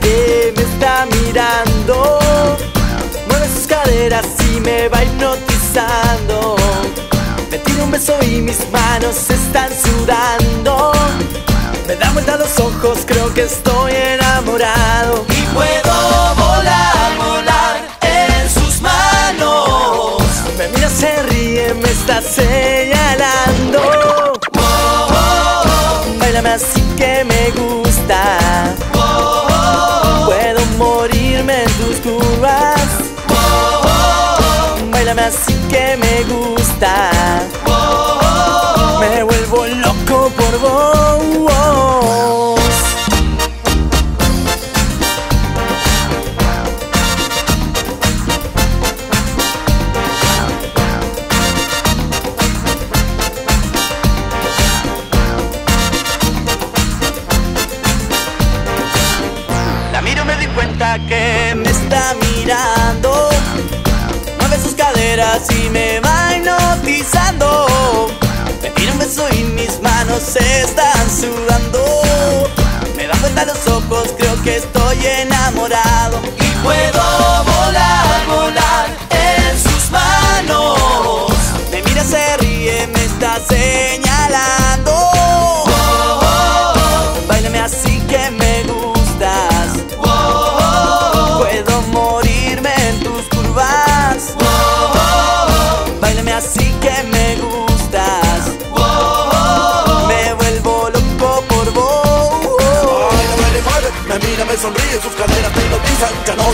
que me está mirando. Mueve sus caderas y me va Me tira un beso y mis manos están sudando. Me da vuelta los ojos, creo que estoy enamorado. Y puedo volar, volar en sus manos. Me mira, se ríe, me está señalando. Oh, oh, oh, Bailame así que me gusta. Puedo morirme en tus curvas. Bailame así que me gusta Me vuelvo loco por vos. La miro me di cuenta que me está mirando. Mueve sus caderas y me va y mis manos están sudando. Me da vuelta los ojos, creo que estoy enamorado. Y puedo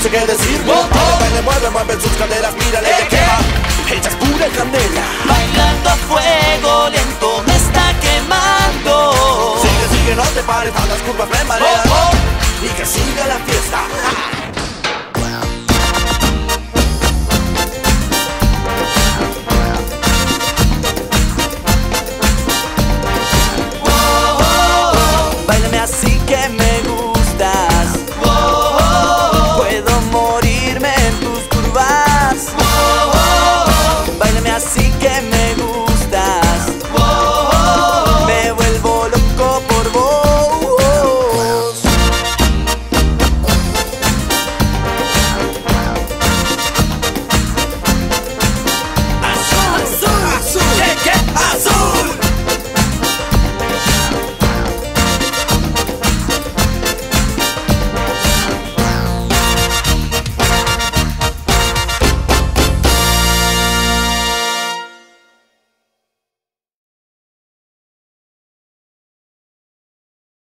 no sé qué decir. Wow, le mueve, mueve sus caderas, mírale, ella quema Ella es pura canela Bailando a fuego lento me está quemando. Sigue, sigue, no te pares, a las curvas me marean. Y que siga la fiesta.